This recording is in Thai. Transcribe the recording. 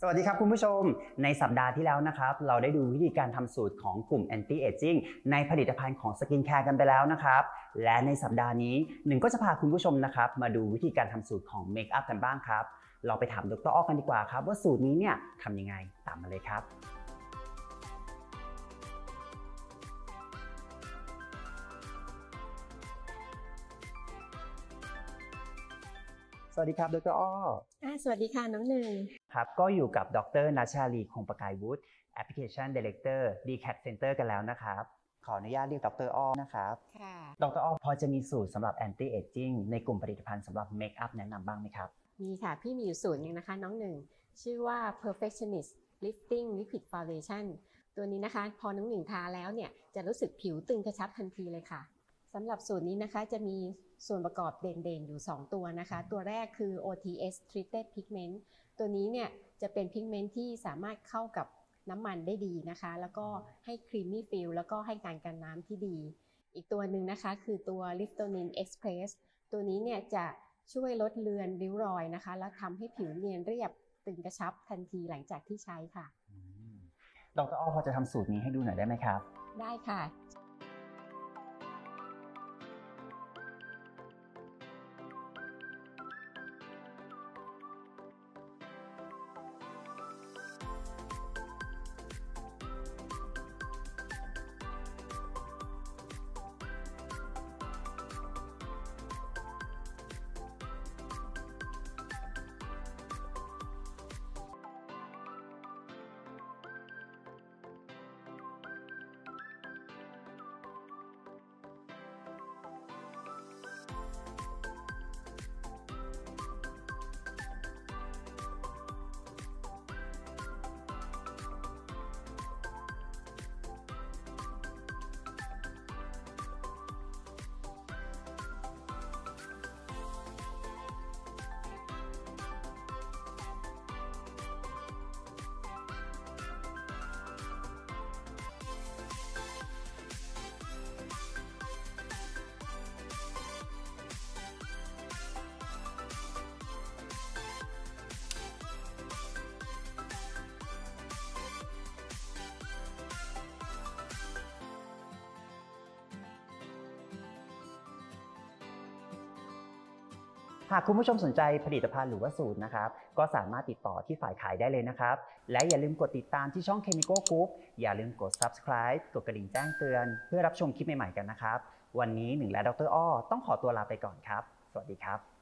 สวัสดีครับคุณผู้ชม ในสัปดาห์ที่แล้วนะครับ เราได้ดูวิธีการทำสูตรของกลุ่ม anti aging ในผลิตภัณฑ์ของสกินแคร์กันไปแล้วนะครับ และในสัปดาห์นี้หนึ่งก็จะพาคุณผู้ชมนะครับ มาดูวิธีการทำสูตรของเมคอัพกันบ้างครับ เราไปถามดร.อ้อกันดีกว่าครับ ว่าสูตรนี้เนี่ยทำยังไงตามมาเลยครับ วัสดีครับดรอ้ออ่าสวัสดีค่ะ น้องหนึ่งครับ ก็อยู่กับดรนัชชาลีคงประกายวุฒิ Application Director d c a t Center กันแล้วนะครับ ขออนุญาตเรียกดรอ้อนะครับ ค่ะ ดรอ้อพอจะมีสูตรสำหรับ Anti Aging ในกลุ่มผลิตภัณฑ์สำหรับเมคอัพแนะนำบ้างไหมครับ มีค่ะ พี่มีอยู่สูตรหนึ่งนะคะ น้องหนึ่ง ชื่อว่า perfectionist lifting liquid foundation ตัวนี้นะคะ พอน้องหนึ่งทาแล้วเนี่ยจะรู้สึกผิวตึงกระชับทันทีเลยค่ะ สำหรับสูตรนี้นะคะจะมีส่วนประกอบเด่นๆอยู่ 2 ตัวนะคะ ตัวแรกคือ OTS treated pigment ตัวนี้เนี่ยจะเป็นพิกเมนต์ที่สามารถเข้ากับน้ำมันได้ดีนะคะ แล้วก็ให้ creamy feel แล้วก็ให้การกันน้ำที่ดี อีกตัวหนึ่งนะคะคือตัว Liftonin Express ตัวนี้เนี่ยจะช่วยลดเลือนริ้วรอยนะคะ และทำให้ผิวเนียนเรียบตึงกระชับทันทีหลังจากที่ใช้ค่ะดรอ้อพอจะทำสูตรนี้ให้ดูหน่อยได้ไหมครับ ได้ค่ะ หากคุณผู้ชมสนใจผลิตภัณฑ์หรือว่าสูตรนะครับ ก็สามารถติดต่อที่ฝ่ายขายได้เลยนะครับ และอย่าลืมกดติดตามที่ช่อง Chemical Group อย่าลืมกด subscribe กดกระดิ่งแจ้งเตือน เพื่อรับชมคลิปใหม่ๆกันนะครับ วันนี้หนึ่งและดรอ้อต้องขอตัวลาไปก่อนครับ สวัสดีครับ